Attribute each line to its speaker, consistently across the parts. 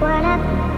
Speaker 1: What up?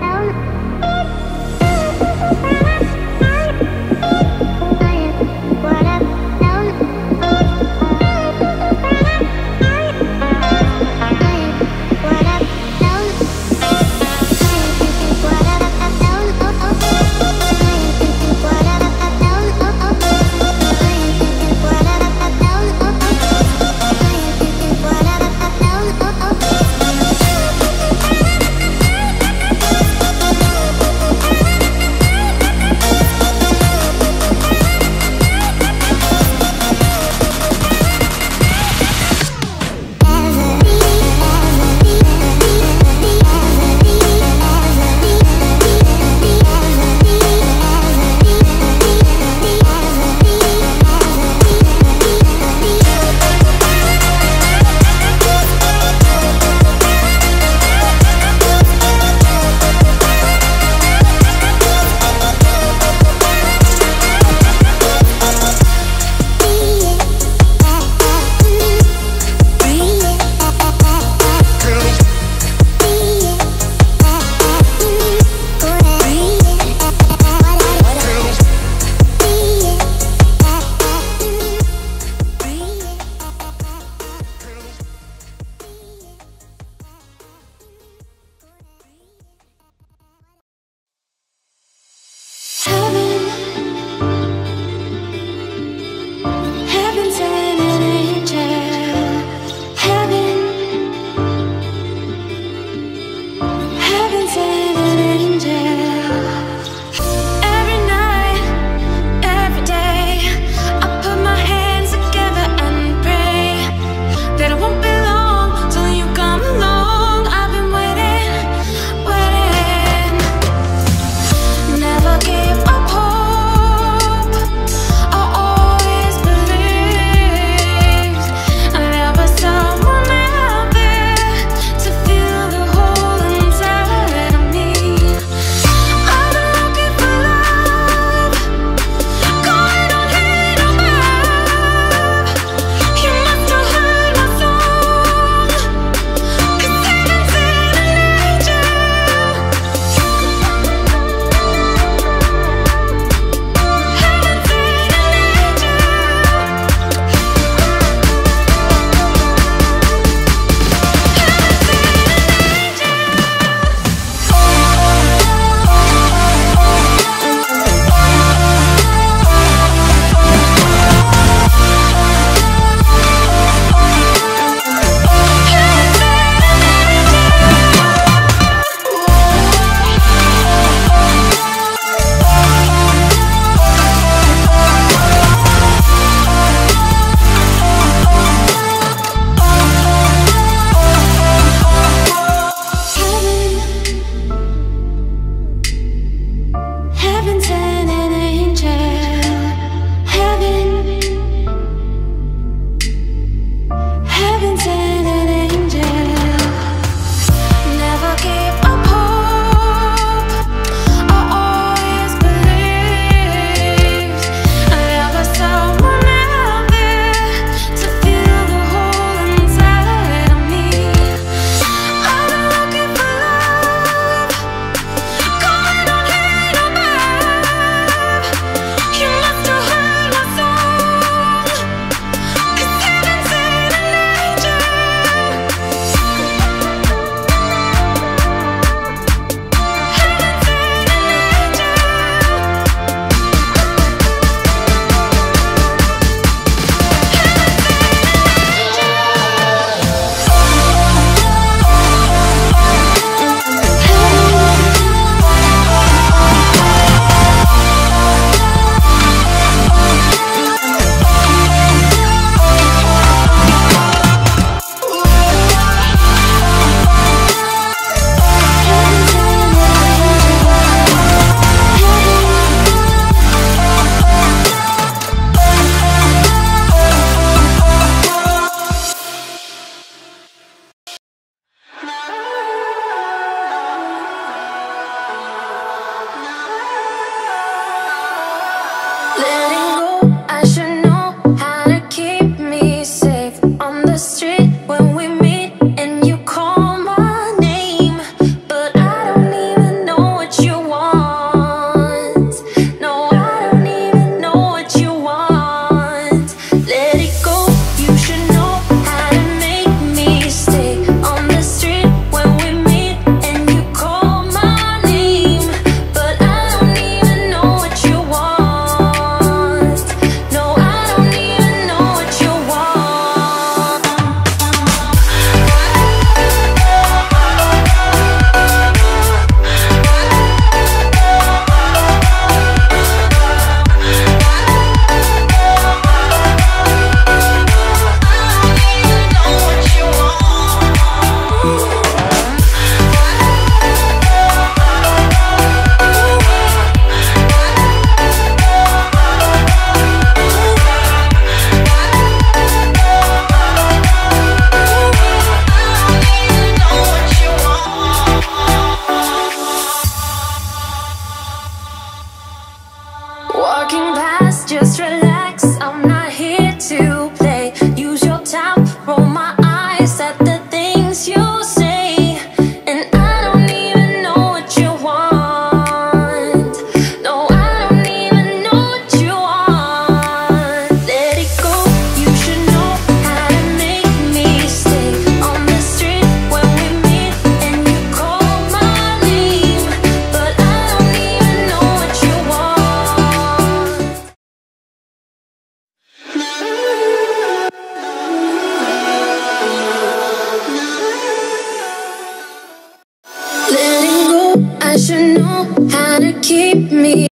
Speaker 1: Trying to keep me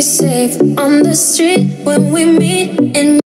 Speaker 1: safe on the street when we meet